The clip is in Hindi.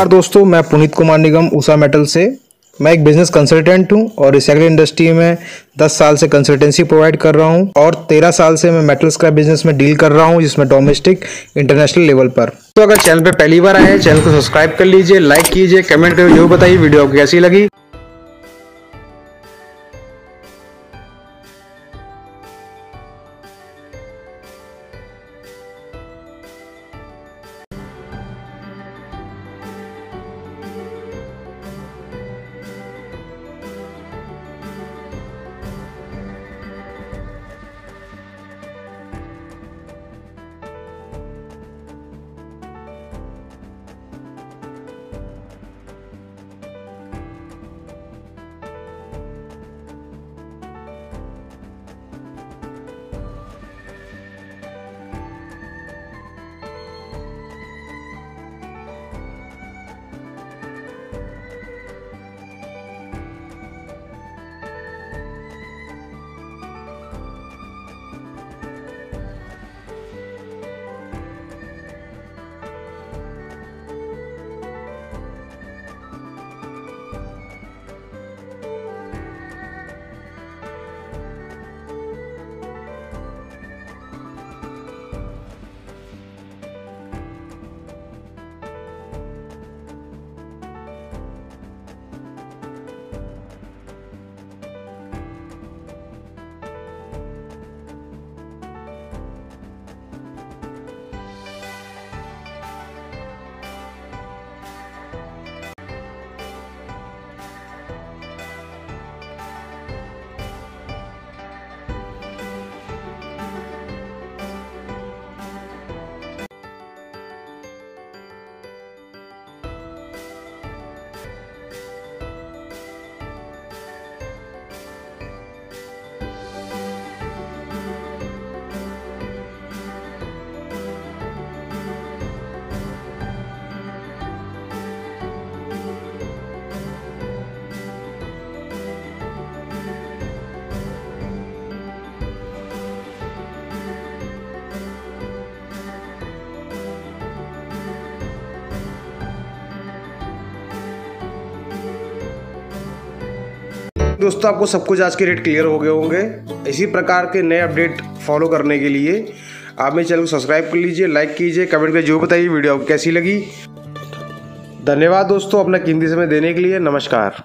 नमस्कार दोस्तों, मैं पुनीत कुमार निगम उषा मेटल से। मैं एक बिज़नेस कंसल्टेंट हूँ और रिसाइकल इंडस्ट्री में 10 साल से कंसल्टेंसी प्रोवाइड कर रहा हूँ और 13 साल से मैं मेटल्स का बिज़नेस में डील कर रहा हूँ, जिसमें डोमेस्टिक इंटरनेशनल लेवल पर। तो अगर चैनल पर पहली बार आए चैनल को सब्सक्राइब कर लीजिए लाइक कीजिए कमेंट करके जो बताइए वीडियो आपको कैसी लगी? दोस्तों, आपको सब कुछ आज के रेट क्लियर हो गए होंगे। इसी प्रकार के नए अपडेट फॉलो करने के लिए आप मेरे चैनल को सब्सक्राइब कर लीजिए लाइक कीजिए कमेंट करके जो बताइए वीडियो आपको कैसी लगी। धन्यवाद दोस्तों अपना कीमती समय देने के लिए। नमस्कार।